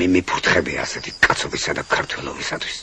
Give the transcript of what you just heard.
მე მიფურთხები ასეთი კაცობისა და ქართველობისათვის.